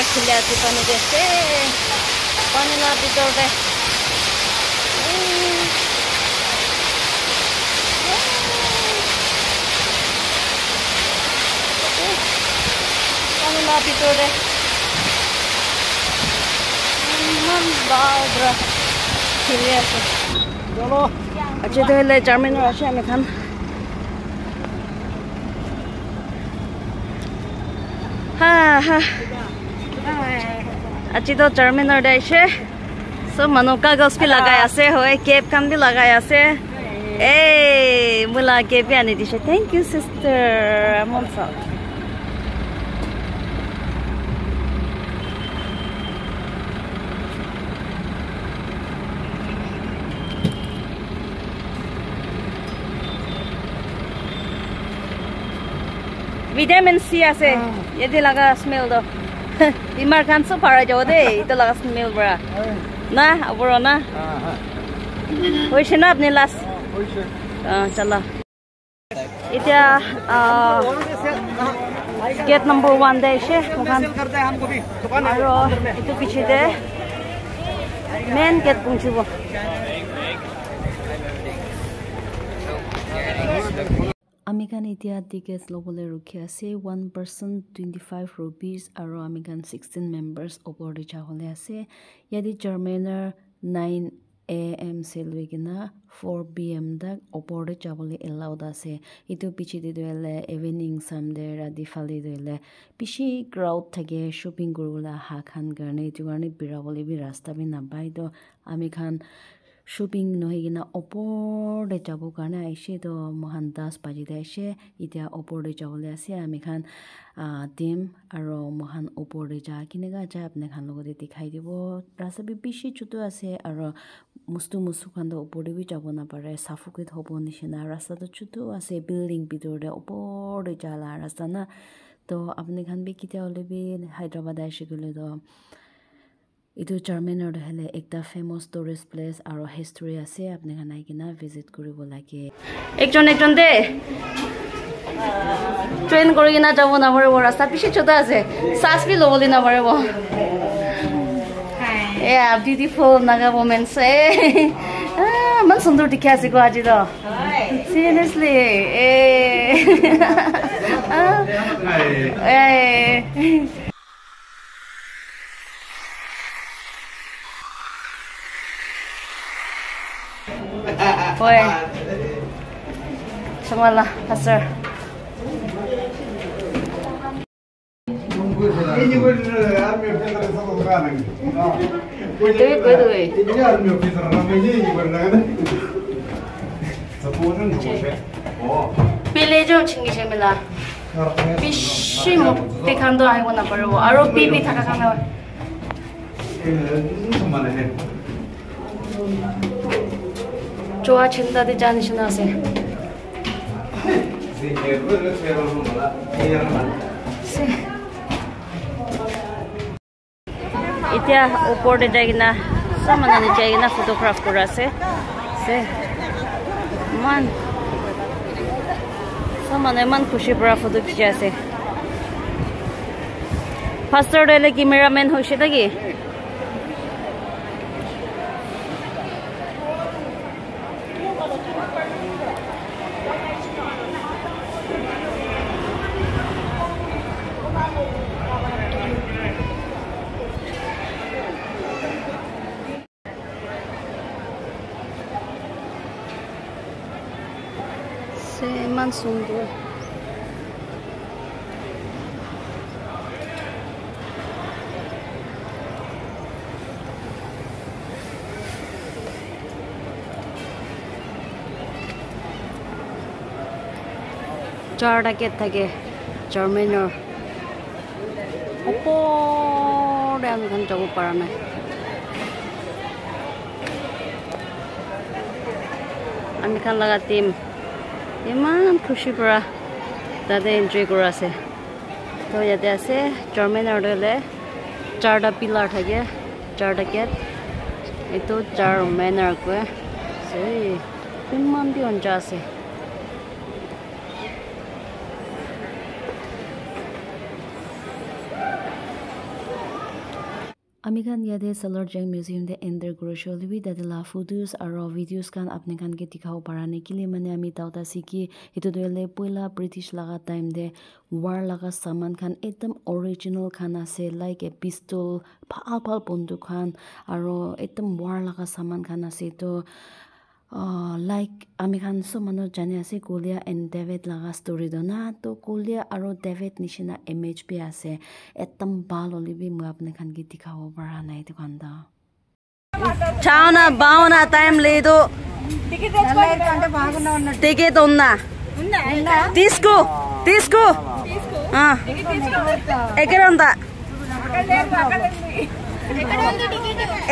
পৰা খেলি আছে পানী আছে পানী লোৱাৰ ভিতৰতে পানী লোৱাৰ ভিতৰতে ইমান বাউৰা খেলি আছে চলো আচ্ছা আজি তো জার্মানির আছে সব কাগজ বি লাগাই আছে হয় কেপ খান বি লাগাই আছে। এই মোলা কেপ আনি দিছে। থেংক ইউ চিষ্টাৰ মন চাওক ভিটামিন সি আছে। ইয়াতে লাগা স্মেল তো Imar kan so para jauh deh itu lagas mil bra. Nah, aburo na. nih shena nih las. Ah, cila. Itu ya. Gate number one deh sih. Bukan. Aro itu पीछे deh. Main gate पहुंची वो এতিয়া tickets ল'বলৈ ৰখি আছে one person twenty five rupees আৰু আমি খান ছিক্সটিন মেম্বাৰ্ছ ওপৰতে যাবলৈ আছে ইয়াতে জাৰ্মেনাৰ নাইন এ এম চি লৈ কিনে ফ'ৰ পি এম তাক ওপৰতে যাবলৈ এলাউড আছে এইটো পিছতে ধৰিলে ইভিনিং চামডে ৰাতি ফালে ধৰিলে বেছি ক্ৰাউড থাকে শ্বপিং কৰিবলৈ অহা খান কাৰণে এইটো কাৰণে বিৰাবলৈ বি ৰাস্তা বি নাপায় তো আমি খান কিনে ওপৰতে যাবৰ কাৰণে আহিছে তো মহান দাস বাজিতে আহিছে এতিয়া ওপৰতে যাবলৈ আছে আমি খান টিম আৰু মহান ওপৰতে যা কেনেকুৱা যায় আপুনি খান লগতে দেখাই দিব ৰাস্তা বি বেছি চুটো আছে আৰু মস্তু মস্তু খানটো ওপৰতে বি যাব নাপাৰে চাফুকেট হ'ব নিচিনা ৰাস্তাটো চুটো আছে বিল্ডিং ভিতৰতে ওপৰতে যালা ৰাস্তা না তো আপুনি খান বি কেতিয়া হ'লে বি হায়দৰাবাদ আহিছে গ'লে তো কিনা ভিজিট কৰিব লাগে। একজন একজন দে। ট্ৰেইন কৰি কিনা যাব নাপাৰিব ৰাস্তা পিছে চোতা আছে। চাৰ্জ বি ল'বলৈ নাপাৰিব এয়া বিউটিফুল নাগা মোমেণ্টছ এ। ইমান সুন্দৰ দেখি আছে গো আজি তো চিৰিয়াছলি এ। 喂，吃完了，开始。对对对。别来就亲戚前面了，必须么得看到还我那边我，阿罗比比他看看我。嗯，你怎么了呢？Malah iya kan Se. এতিয়া ওপৰতে যাই কিনা চামানে যাই কিনা ফটোগ্ৰাফ কৰা আছে চে ইমান ইমান খুচিৰ পৰা ফটো খিচি আছে ফাৰ্ষ্টৰ দিলে কেমেৰামেন হৈছে নেকি চে ইমান চাৰটা গেট থাকে জাৰ্মেনৰ ওপৰতে আমি এখন যাব পৰা নাই। আমি খান লগা টিম ইমান খুচিৰ পৰা তাতে এনজয় কৰা আছে। তো ইয়াতে আছে জাৰ্মেনৰ হ'লে চাৰটা পিলাৰ থাকে চাৰটা গেট এইটো জাৰ্মেনাৰ কয়। কিমান দি অঞ্চা আছে। আমি khan yate salarjung museum te enter kurishe hoile bi tate la photos aro videos khan apni khan ke dikhawo para nekili mane ami tauta siki etu tu hoile poila british laga time te war laga saman khan ekdam original khan ase like a pistol bhal bhal banduk khan aro ekdam war laga saman khan ase to uh, like ami khan sob manu jani ase Golia and David laga story to na to Golia aro David nishina image bi ase ekdam bhal hoile bi moi apni khan ke dikhawo para na etu khan da చావునా బావునా time లేదు ticket ఉందా తీసుకో తీసుకో ఆ. ఎక్కడ ఉందా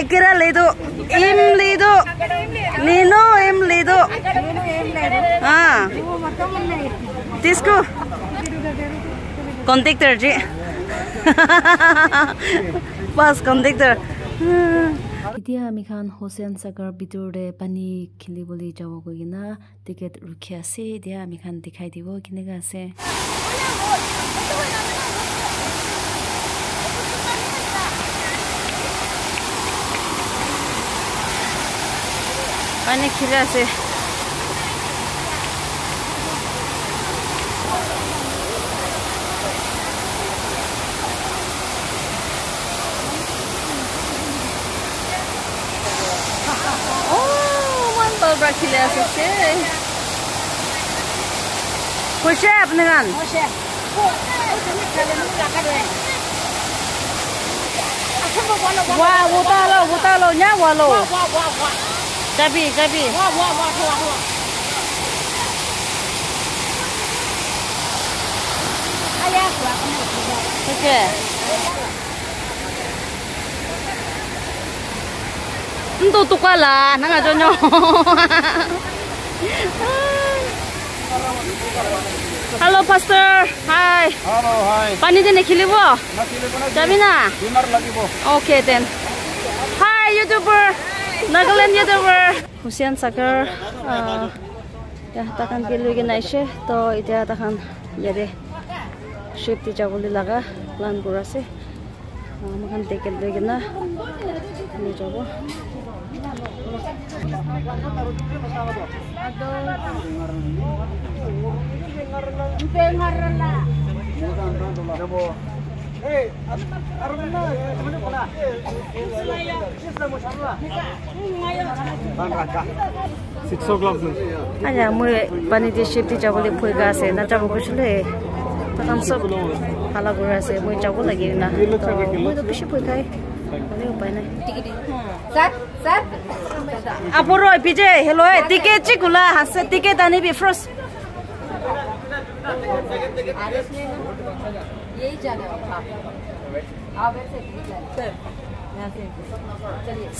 ఎక్కడ లేదు ఏం లేదు తీసుకో కండక్టర్ జీ బస్ కండక్టర్ এতিয়া আমি খান হোসেন সাগৰ ভিতৰতে পানী খেলিবলৈ যাব গৈ কিনা টিকেট ৰখি আছে এতিয়া আমি খান দেখাই দিব কেনেকৈ আছে পানী খেলি আছে মান বাবা খেলি আছে সে খুশি আপনি গান Wah, wuta lo, wuta lo, nyawa lo. Gabi, gabi. Oke. Entu tukar lah, nang aja nyo. Halo Pastor, hai. Hello, hi. Pani dene khilibo? Jabi na? Dinner লাগিব Okay then. Hi YouTuber, Nagaland YouTuber. Husian Sagar. Uh, ya takan gelu ge naise to এতিয়া takan yade ship ti jaboli laga plan kurase. Makan ticket লৈ কিনা লৈ যাব আয়া মই ship ti যাবলৈ ভয় গা আছে না যাব হালা কৰি আছে মই যাব লাগে না মইতো বেছি খাই হ'লে উপায় নাই আপুর পিজে হেলো টিকেট চি খোলা আছে টিকেট আনিবি ফ্রস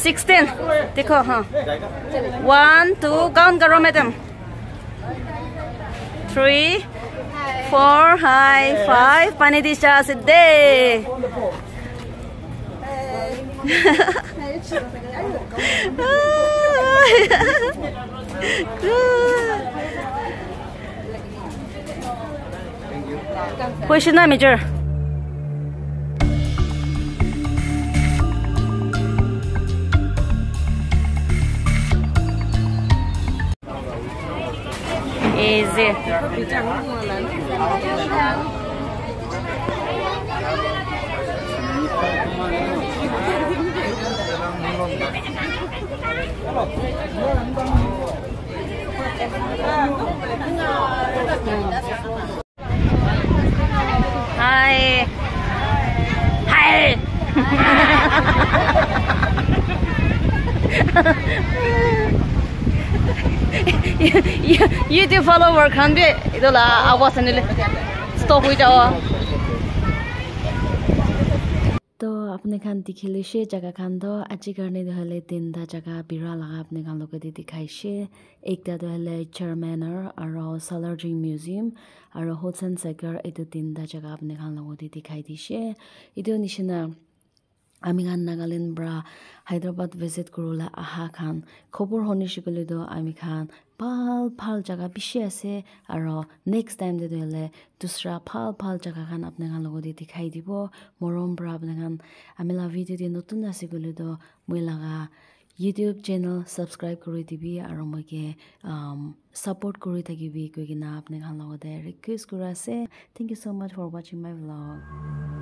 সিক্সটিন দেখো হ্যাঁ ওয়ান টু কাউন্ট করো ম্যাডাম থ্রি ফোর হাই ফাইভ পানি দিচ্ছে দে Question that major. Easy. 嗨！嗨！哈哈哈哈哈！哈哈哈哈哈！YouTube follower 可能别，伊都啦，阿瓦斯那里，stop 一下哦。अपने Khan दिखिले शे जगह खान दो अच्छी करने दो हले दिन दा जगह बिरा लगा अपने खान लोग दे दिखाई शे एक दा दो हले चेयरमैनर और सलर्जी म्यूजियम और होटसन सेकर इतो दिन दा जगह अपने खान लोग दे दिखाई दी शे इतो निशना আমি খান নাগালেণ্ড বা হায়দৰাবাদ ভিজিট কৰিবলৈ আহা খান খবৰ শুনিছোঁ শুনিছিলোঁতো আমি খান ভাল ভাল জেগা বেছি আছে। আৰু নেক্সট টাইম যদি হ'লে দোচৰা ভাল ভাল জেগা খান আপোনাৰ লগতে দেখাই দিব। মৰম পৰা আপোনাৰ খান আমি লাভি যদি নতুন আছিলোঁতো মই লগা ইউটিউব চেনেল ছাবস্ক্ৰাইব কৰি দিবি আৰু মই কে ছাপৰ্ট কৰি থাকিবি কৈ কিনে আপোনাৰ লগতে ৰিকুৱেষ্ট কৰি আছে। Thank you so' much for ৱাচিং মাই ব্লগ